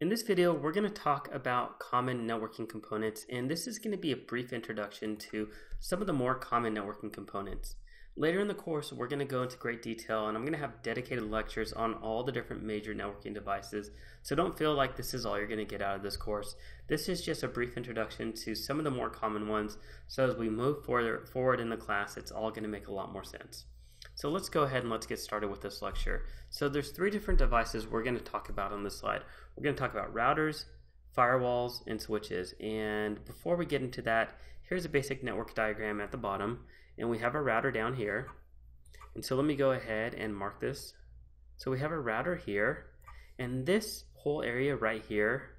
In this video, we're going to talk about common networking components, and this is going to be a brief introduction to some of the more common networking components. Later in the course, we're going to go into great detail, and I'm going to have dedicated lectures on all the different major networking devices, so don't feel like this is all you're going to get out of this course. This is just a brief introduction to some of the more common ones, so as we move further forward in the class, it's all going to make a lot more sense. So let's go ahead and let's get started with this lecture. So there's three different devices we're going to talk about on this slide. We're going to talk about routers, firewalls, and switches. And before we get into that, here's a basic network diagram at the bottom. And we have a router down here. And so let me go ahead and mark this. So we have a router here. And this whole area right here,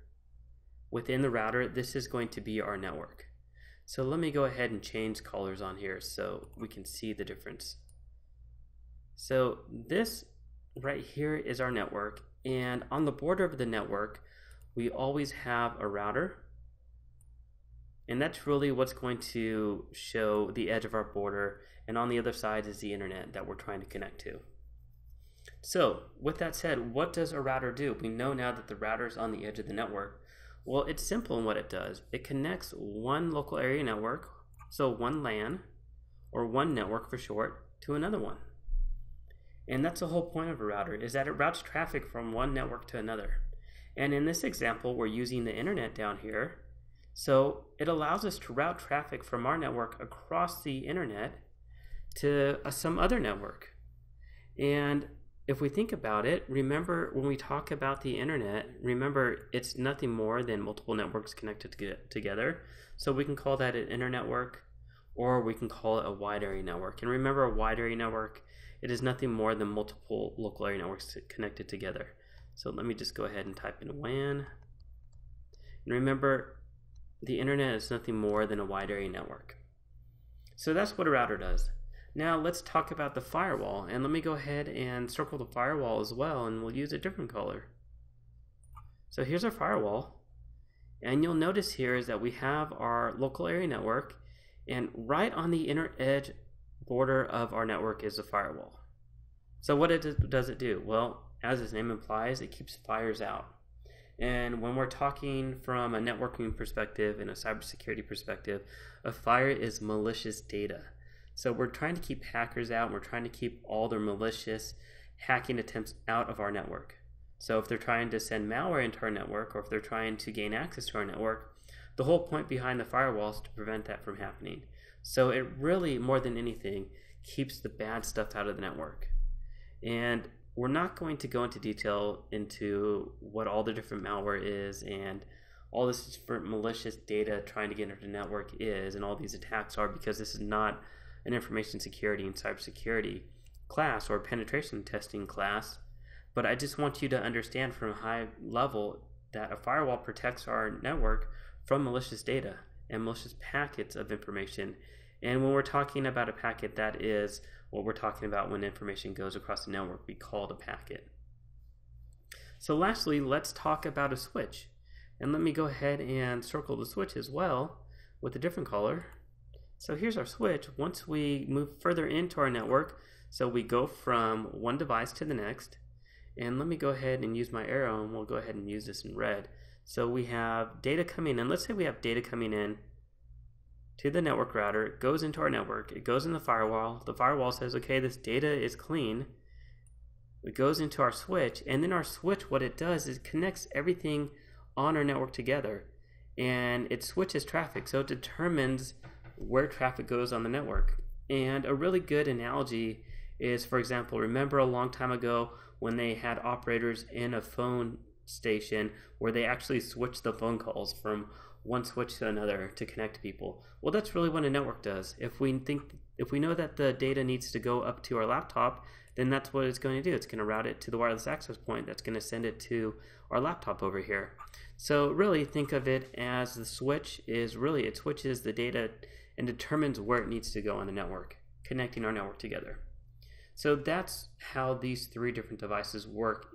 within the router, this is going to be our network. So let me go ahead and change colors on here so we can see the difference. So this right here is our network and on the border of the network we always have a router and that's really what's going to show the edge of our border and on the other side is the internet that we're trying to connect to. So with that said, what does a router do? We know now that the router is on the edge of the network. Well, it's simple in what it does. It connects one local area network, so one LAN, or one network for short, to another one. And that's the whole point of a router, is that it routes traffic from one network to another. And in this example, we're using the internet down here. So it allows us to route traffic from our network across the internet to uh, some other network. And if we think about it, remember when we talk about the internet, remember it's nothing more than multiple networks connected to together. So we can call that an internetwork, or we can call it a wide area network. And remember, a wide area network it is nothing more than multiple local area networks connected together. So let me just go ahead and type in WAN. And remember, the internet is nothing more than a wide area network. So that's what a router does. Now let's talk about the firewall. And let me go ahead and circle the firewall as well, and we'll use a different color. So here's our firewall. And you'll notice here is that we have our local area network, and right on the inner edge border of our network is a firewall. So what it does it do? Well, as its name implies, it keeps fires out. And when we're talking from a networking perspective and a cybersecurity perspective, a fire is malicious data. So we're trying to keep hackers out, we're trying to keep all their malicious hacking attempts out of our network. So if they're trying to send malware into our network, or if they're trying to gain access to our network, the whole point behind the firewall is to prevent that from happening. So it really, more than anything, keeps the bad stuff out of the network. And we're not going to go into detail into what all the different malware is and all this different malicious data trying to get into the network is and all these attacks are because this is not an information security and cybersecurity class or penetration testing class. But I just want you to understand from a high level that a firewall protects our network from malicious data and malicious packets of information. And when we're talking about a packet, that is what we're talking about when information goes across the network. We call it a packet. So lastly, let's talk about a switch. And let me go ahead and circle the switch as well with a different color. So here's our switch. Once we move further into our network, so we go from one device to the next. And let me go ahead and use my arrow and we'll go ahead and use this in red. So we have data coming in. Let's say we have data coming in to the network router. It goes into our network. It goes in the firewall. The firewall says, okay, this data is clean. It goes into our switch. And then our switch, what it does is connects everything on our network together. And it switches traffic. So it determines where traffic goes on the network. And a really good analogy is, for example, remember a long time ago when they had operators in a phone station where they actually switched the phone calls from one switch to another to connect people. Well, that's really what a network does. If we think if we know that the data needs to go up to our laptop, then that's what it's going to do. It's going to route it to the wireless access point that's going to send it to our laptop over here. So really think of it as the switch is really it switches the data and determines where it needs to go on the network, connecting our network together. So that's how these three different devices work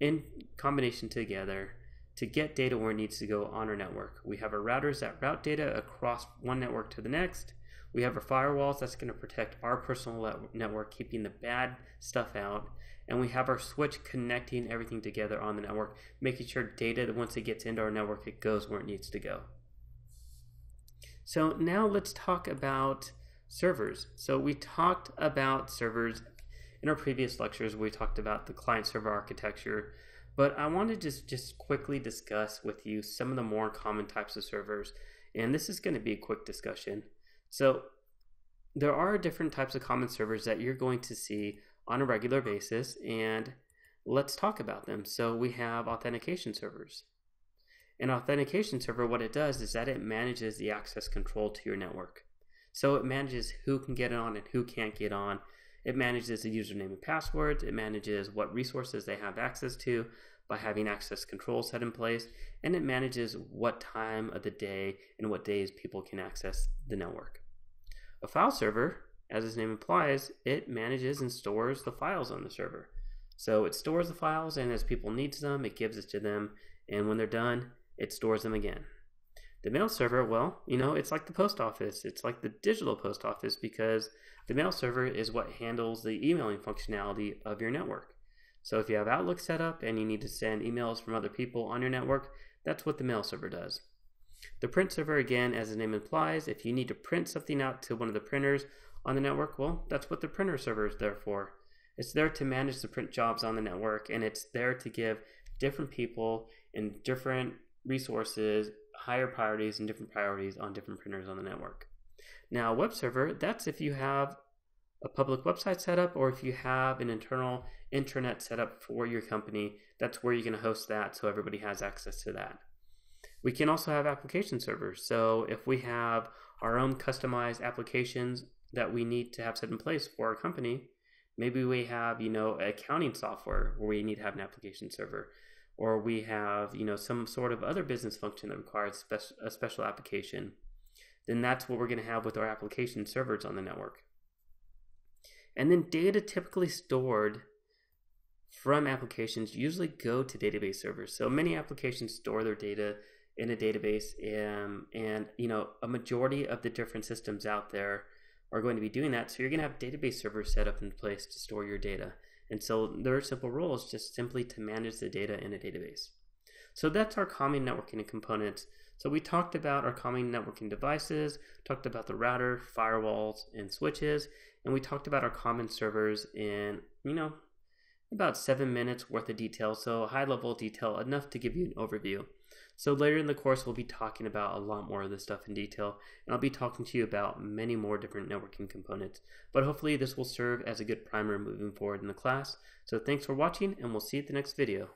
in combination together to get data where it needs to go on our network. We have our routers that route data across one network to the next. We have our firewalls that's going to protect our personal network, keeping the bad stuff out. And we have our switch connecting everything together on the network, making sure data, that once it gets into our network, it goes where it needs to go. So now let's talk about servers. So we talked about servers in our previous lectures. We talked about the client server architecture, but I want to just, just quickly discuss with you some of the more common types of servers. And this is going to be a quick discussion. So there are different types of common servers that you're going to see on a regular basis, and let's talk about them. So we have authentication servers. An authentication server, what it does is that it manages the access control to your network. So it manages who can get on and who can't get on. It manages the username and passwords. It manages what resources they have access to by having access control set in place. And it manages what time of the day and what days people can access the network. A file server, as its name implies, it manages and stores the files on the server. So it stores the files, and as people need them, it gives it to them. And when they're done, it stores them again. The mail server, well, you know, it's like the post office. It's like the digital post office because the mail server is what handles the emailing functionality of your network. So if you have Outlook set up and you need to send emails from other people on your network, that's what the mail server does. The print server, again, as the name implies, if you need to print something out to one of the printers on the network, well, that's what the printer server is there for. It's there to manage the print jobs on the network, and it's there to give different people and different resources higher priorities and different priorities on different printers on the network. Now, web server, that's if you have a public website set up or if you have an internal intranet set up for your company, that's where you're going to host that so everybody has access to that. We can also have application servers. So if we have our own customized applications that we need to have set in place for our company, maybe we have, you know, accounting software where we need to have an application server or we have you know some sort of other business function that requires a special application then that's what we're going to have with our application servers on the network. And then data typically stored from applications usually go to database servers. So many applications store their data in a database and, um, and you know a majority of the different systems out there are going to be doing that. So you're going to have database servers set up in place to store your data and so there are simple role is just simply to manage the data in a database. So that's our common networking components. So we talked about our common networking devices, talked about the router, firewalls, and switches, and we talked about our common servers and, you know, about seven minutes worth of detail. So high level detail, enough to give you an overview. So later in the course, we'll be talking about a lot more of this stuff in detail, and I'll be talking to you about many more different networking components. But hopefully this will serve as a good primer moving forward in the class. So thanks for watching, and we'll see you at the next video.